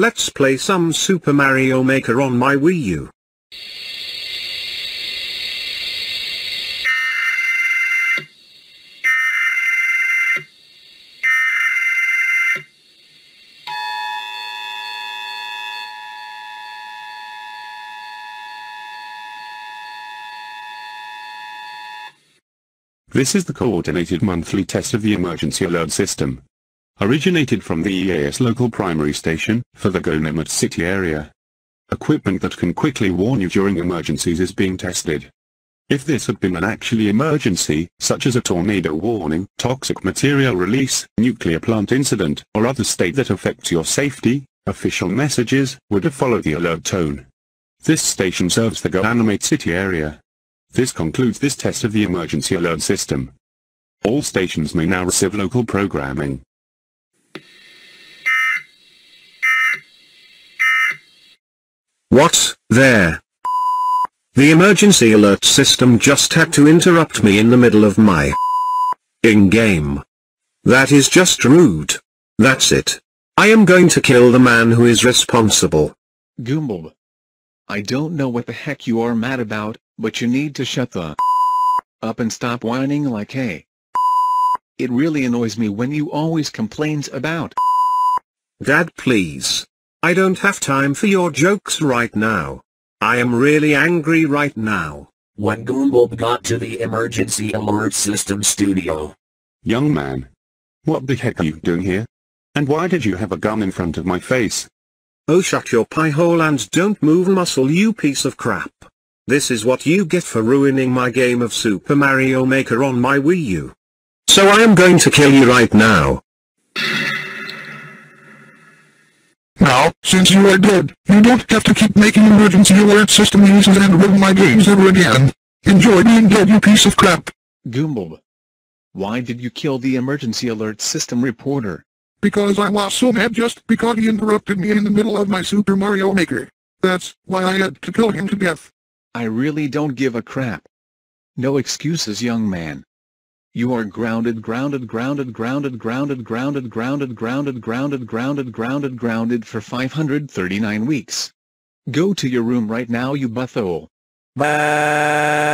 Let's play some Super Mario Maker on my Wii U. This is the coordinated monthly test of the emergency alert system. Originated from the EAS local primary station, for the Goanimate city area. Equipment that can quickly warn you during emergencies is being tested. If this had been an actually emergency, such as a tornado warning, toxic material release, nuclear plant incident, or other state that affects your safety, official messages would have followed the alert tone. This station serves the Goanimate city area. This concludes this test of the emergency alert system. All stations may now receive local programming. What, there? The emergency alert system just had to interrupt me in the middle of my in-game. That is just rude. That's it. I am going to kill the man who is responsible. Goombulb. I don't know what the heck you are mad about, but you need to shut the up and stop whining like hey. It really annoys me when you always complains about Dad please. I don't have time for your jokes right now. I am really angry right now. When Goombulb got to the emergency alert system studio, Young man. What the heck are you doing here? And why did you have a gun in front of my face? Oh shut your pie hole and don't move muscle you piece of crap. This is what you get for ruining my game of Super Mario Maker on my Wii U. So I am going to kill you right now. Now, since you are dead, you don't have to keep making emergency alert system uses and ruin my games ever again. Enjoy being dead you piece of crap. Goombulb. Why did you kill the emergency alert system reporter? Because I was so mad just because he interrupted me in the middle of my Super Mario Maker. That's why I had to kill him to death. I really don't give a crap. No excuses young man. You are grounded grounded grounded grounded grounded grounded grounded grounded grounded grounded grounded grounded for 539 weeks. Go to your room right now you butthole. Bye.